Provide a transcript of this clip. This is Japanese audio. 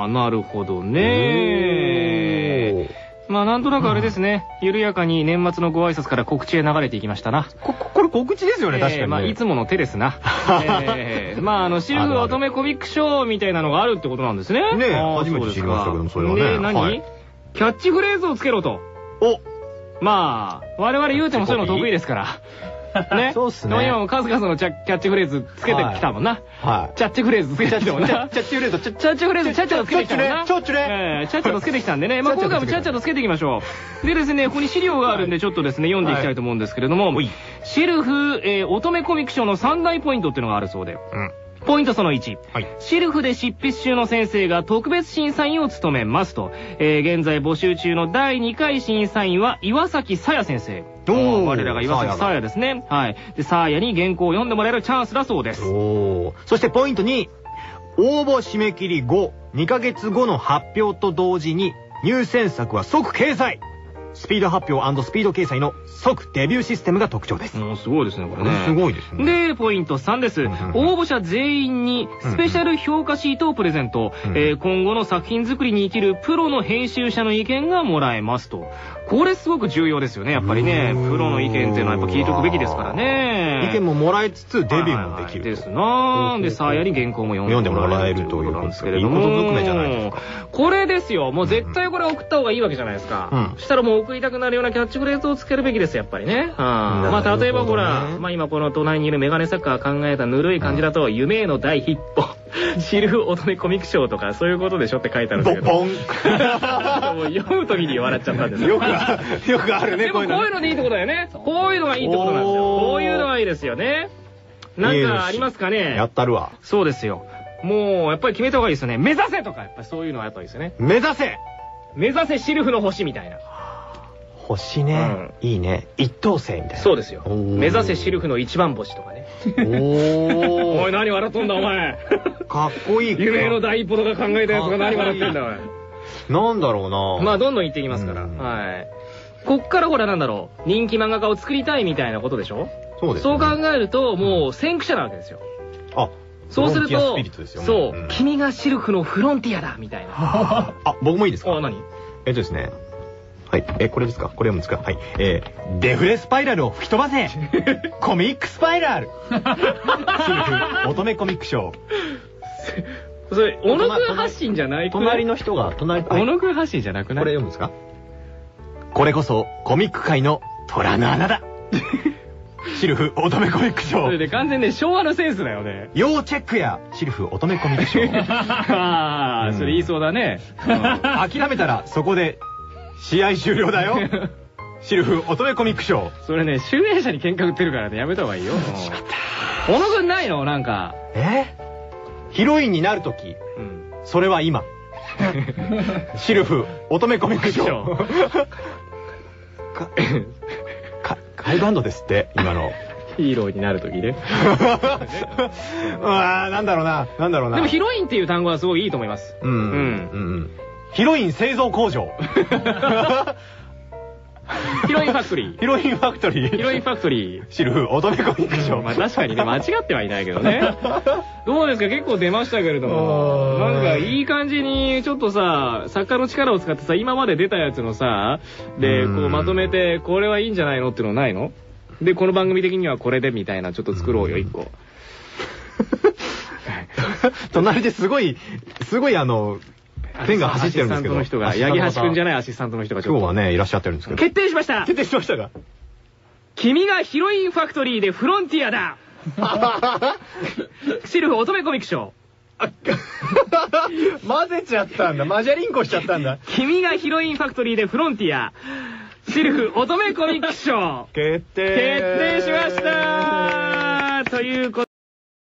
ああ、なるほどね。まあなんとなくあれですね、緩やかに年末のご挨拶から告知へ流れていきましたな。こ、これ告知ですよね、確かに、ね。まあいつもの手ですな。えー、まああの、シルフ乙女コミックショーみたいなのがあるってことなんですね。ね初めて知りましたけども、それはね。で、何、キャッチフレーズをつけろと。おまあ、我々言うてもそういうの得意ですから。ね。そうっすね。今も数々のキャッチフレーズつけてきたもんな。はい。キャッチフレーズつけてきたもんな。キャッチフレーズ、キャッチフレーズ、チャッチャとつけてきたもんな。チャッチね。チャッチャとつけてきたんでね。まあ今回もチャッチャとつけていきましょう。でですね、ここに資料があるんでちょっとですね、読んでいきたいと思うんですけれども、シルフ、え乙女コミックショーの3大ポイントっていうのがあるそうで。うんポイントその1。はい、シルフで執筆中の先生が特別審査員を務めますと。えー、現在募集中の第2回審査員は岩崎さや先生。我らが岩崎さやですね。はい。で、さやに原稿を読んでもらえるチャンスだそうです。おそしてポイント2。応募締め切り後、2ヶ月後の発表と同時に入選作は即掲載スピード発表スピード掲載の即デビューシステムが特徴です。もうすごいですね、これね。すごいですね。で、ポイント3です。応募者全員にスペシャル評価シートをプレゼント。え今後の作品作りに生きるプロの編集者の意見がもらえますと。これすごく重要ですよね、やっぱりね。プロの意見っていうのはやっぱ聞いておくべきですからね。意見ももらいつつデビューもできる。ですなで、さあやに原稿も読んでもらえるということなんですけれども。いいことずくめじゃないですか。これですよ。もう絶対これ送った方がいいわけじゃないですか。そしたらもう送りたくなるようなキャッチフレーズをつけるべきです、やっぱりね。まあ例えばほら、まあ今この隣にいるメガネサッカー考えたぬるい感じだと、夢への第一歩。シルフ乙女コミックショーとかそういうことでしょって書いてあるんだけど。ボン もう読む時に笑っちゃったんですよ。よく、よくあるね、こういうの。こういうのでいいってことだよね。こういうのがいいってことなんですよ。こういうのがいいですよね。なんかありますかね？やったるわ。そうですよ。もう、やっぱり決めた方がいいですよね。目指せとか、やっぱりそういうのはやっぱりですよね。目指せ目指せシルフの星みたいな。星ね。いいね。一等星みたいな。そうですよ。目指せシルフの一番星とかね。おおい、何笑っとんだ、お前。かっこいい。夢の第一歩とか考えたやつが何笑ってんだ、おい。なんだろうなまあ、どんどん言っていきますから。はい。こっからほらなんだろう。人気漫画家を作りたいみたいなことでしょ？そうです。そう考えると、もう先駆者なわけですよ。あ、そうすると、そう、君がシルフのフロンティアだみたいな。あ、僕もいいですか？あ、何？えっとですね。はい。え、これですか？これ読むんですか？はい。えー、デフレスパイラルを吹き飛ばせ コミックスパイラル 乙女コミックショー。それ、小野くん発信じゃない隣の人が、隣、小野くん発信じゃなくない？これ読むんですか？これこそ、コミック界の虎の穴だ シルフ乙女コミックショー。それで完全に昭和のセンスだよね。要チェックや、シルフ乙女コミックショー。ああ、それ言いそうだね。諦めたら、そこで、試合終了だよ。シルフ乙女コミックショー。それね、集英社に喧嘩売ってるからね、やめた方がいいよ。しまった。小野くんないの？なんか。え？ヒロインになるとき、それは今。シルフ乙女コミックショー。ハイバンドですって、今の。ヒーローになるときね。ああ、なんだろうな、なんだろうな。でもヒロインっていう単語はすごいいいと思います。うん。うん。うん。ヒロイン製造工場。ヒロインファクトリー。ヒロインファクトリー。ヒロインファクトリー。シルフ、乙女コミックショー。まあ確かにね、間違ってはいないけどね。どうですか？結構出ましたけれども。なんかいい感じに、ちょっとさ、作家の力を使ってさ、今まで出たやつのさ、で、こうまとめて、これはいいんじゃないのっていうのないの？で、この番組的にはこれでみたいな、ちょっと作ろうよ、一個。隣ですごい、すごいあの、ペンが走ってるんですけど。アシスタントの人が、八木橋くんじゃないアシスタントの人が。今日はね、いらっしゃってるんですけど。決定しました決定しましたが。君がヒロインファクトリーでフロンティアだ シルフ乙女コミックショー。混ぜちゃったんだ。マジャリンコしちゃったんだ。君がヒロインファクトリーでフロンティア。シルフ乙女コミックショー。決定決定しましたということ